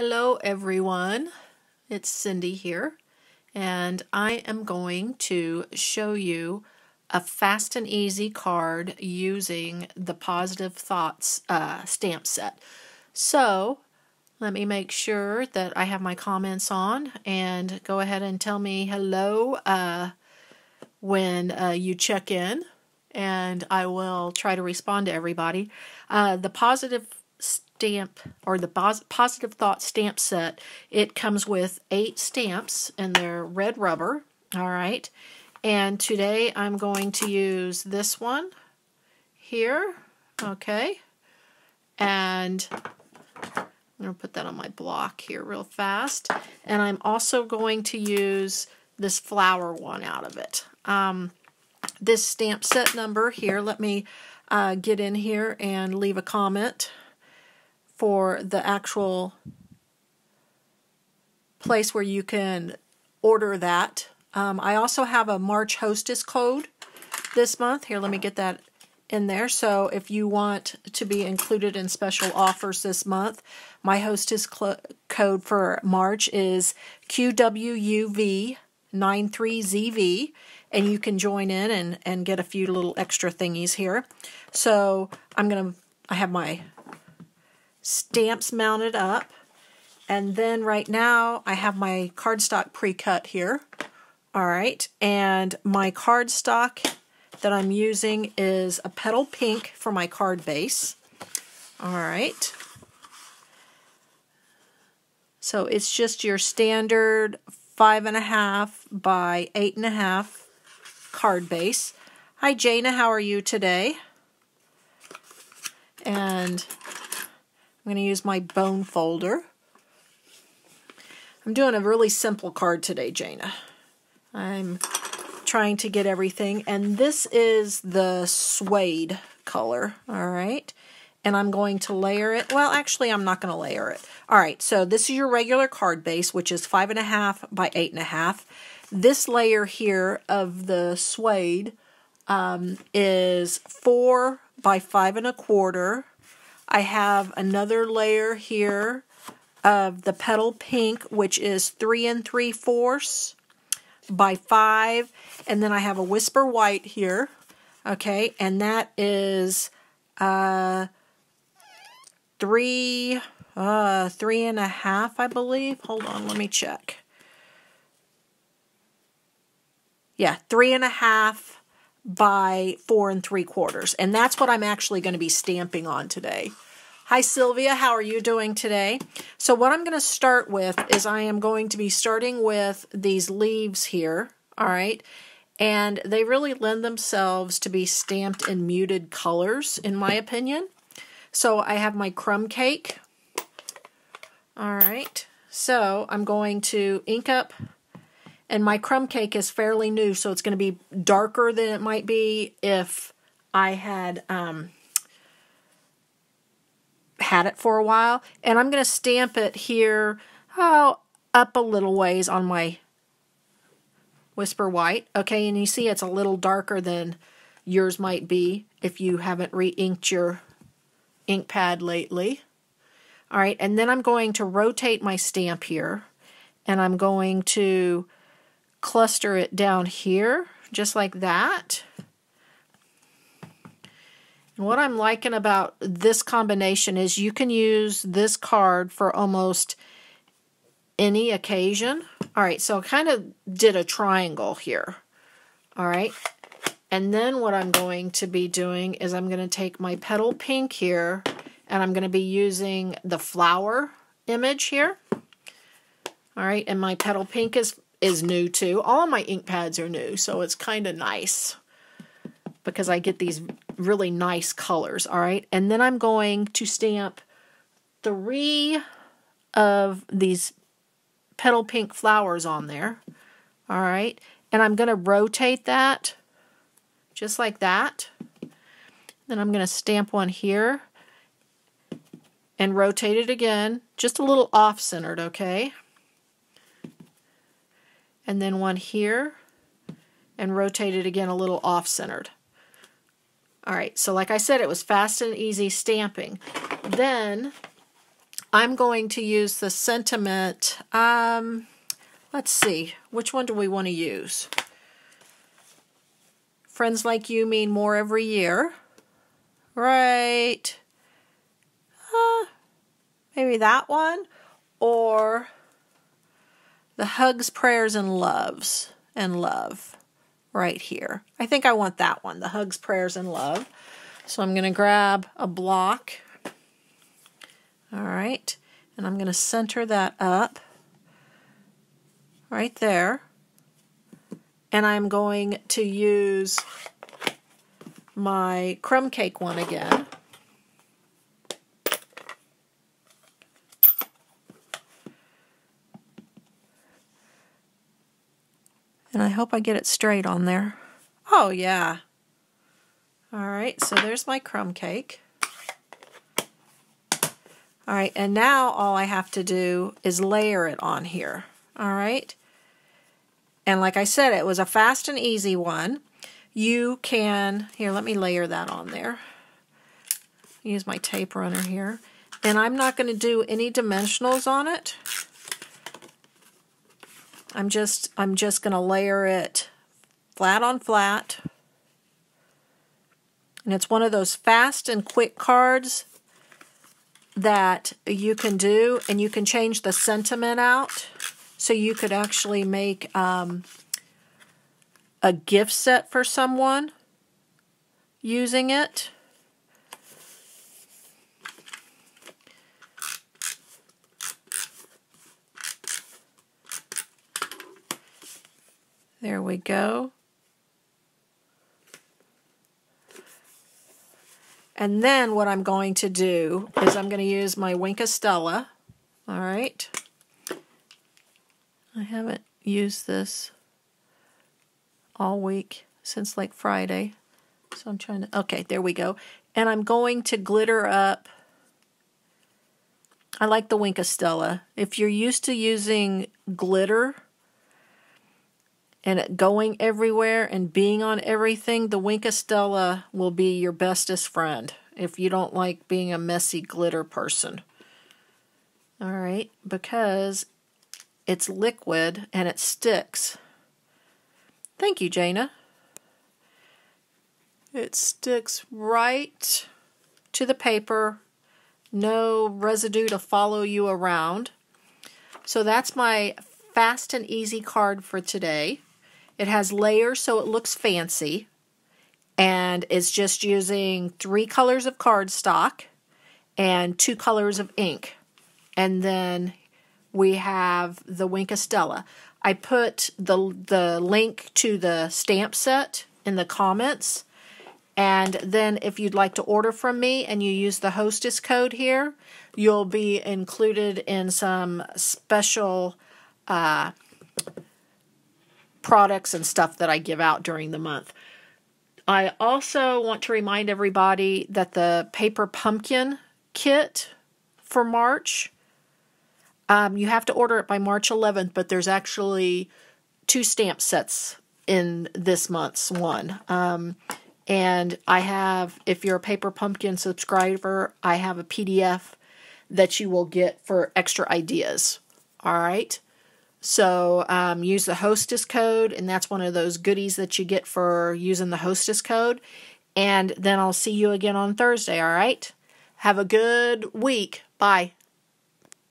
Hello everyone, it's Cindy here and I am going to show you a fast and easy card using the Positive Thoughts uh, stamp set. So let me make sure that I have my comments on and go ahead and tell me hello uh, when uh, you check in and I will try to respond to everybody. Uh, the Positive stamp or the positive thought stamp set. It comes with eight stamps and they're red rubber all right? And today I'm going to use this one here okay? And I'm going to put that on my block here real fast. And I'm also going to use this flower one out of it. Um, this stamp set number here let me uh, get in here and leave a comment for the actual place where you can order that. Um, I also have a March Hostess code this month. Here, let me get that in there. So if you want to be included in special offers this month, my Hostess code for March is QWUV93ZV, and you can join in and, and get a few little extra thingies here. So I'm going to, I have my stamps mounted up. And then right now I have my cardstock pre-cut here. All right, and my cardstock that I'm using is a petal pink for my card base. All right. So it's just your standard five and a half by eight and a half card base. Hi Jana, how are you today? And I'm going to use my bone folder. I'm doing a really simple card today, Jana. I'm trying to get everything. And this is the suede color, all right? And I'm going to layer it. Well, actually, I'm not going to layer it. All right, so this is your regular card base, which is five and a half by eight and a half. This layer here of the suede um, is four by five and a quarter I have another layer here of the petal pink, which is three and three fourths by five. And then I have a whisper white here. Okay, and that is uh, three, uh, three and a half, I believe. Hold on, let me check. Yeah, three and a half by four and three quarters. And that's what I'm actually going to be stamping on today. Hi Sylvia, how are you doing today? So what I'm going to start with is I am going to be starting with these leaves here, all right? And they really lend themselves to be stamped in muted colors, in my opinion. So I have my crumb cake. All right, so I'm going to ink up and my crumb cake is fairly new, so it's going to be darker than it might be if I had um, had it for a while. And I'm going to stamp it here, oh, up a little ways on my Whisper White. Okay, and you see it's a little darker than yours might be if you haven't re-inked your ink pad lately. All right, and then I'm going to rotate my stamp here, and I'm going to cluster it down here, just like that. And what I'm liking about this combination is you can use this card for almost any occasion. All right, so I kind of did a triangle here. All right, and then what I'm going to be doing is I'm going to take my petal pink here and I'm going to be using the flower image here. All right, and my petal pink is is new too. All my ink pads are new, so it's kind of nice because I get these really nice colors, all right? And then I'm going to stamp three of these petal pink flowers on there, all right? And I'm going to rotate that just like that. Then I'm going to stamp one here and rotate it again, just a little off-centered, okay? And then one here and rotate it again a little off-centered. All right, so like I said, it was fast and easy stamping. Then I'm going to use the sentiment. Um, let's see, which one do we want to use? Friends like you mean more every year. Right. Uh, maybe that one. Or the hugs, prayers, and loves and love right here. I think I want that one, the hugs, prayers, and love. So I'm going to grab a block. All right. And I'm going to center that up right there. And I'm going to use my crumb cake one again. And I hope I get it straight on there. Oh, yeah. All right, so there's my crumb cake. All right, and now all I have to do is layer it on here. All right. And like I said, it was a fast and easy one. You can, here, let me layer that on there. Use my tape runner here. And I'm not going to do any dimensionals on it. I'm just, I'm just going to layer it flat on flat. And it's one of those fast and quick cards that you can do, and you can change the sentiment out. So you could actually make um, a gift set for someone using it. There we go. And then what I'm going to do is I'm going to use my Wink of Stella. All right. I haven't used this all week since like Friday. So I'm trying to, okay, there we go. And I'm going to glitter up. I like the Wink of Stella. If you're used to using glitter and going everywhere and being on everything, the Wink of Stella will be your bestest friend if you don't like being a messy glitter person. All right, because it's liquid and it sticks. Thank you, Jana. It sticks right to the paper. No residue to follow you around. So that's my fast and easy card for today. It has layers so it looks fancy. And it's just using three colors of cardstock and two colors of ink. And then we have the Wink of Stella. I put the the link to the stamp set in the comments. And then if you'd like to order from me and you use the hostess code here, you'll be included in some special uh, products and stuff that I give out during the month. I also want to remind everybody that the paper pumpkin kit for March um, you have to order it by March 11th, but there's actually two stamp sets in this month's one. Um, and I have, if you're a Paper Pumpkin subscriber, I have a PDF that you will get for extra ideas. All right. So um, use the hostess code, and that's one of those goodies that you get for using the hostess code. And then I'll see you again on Thursday. All right. Have a good week. Bye.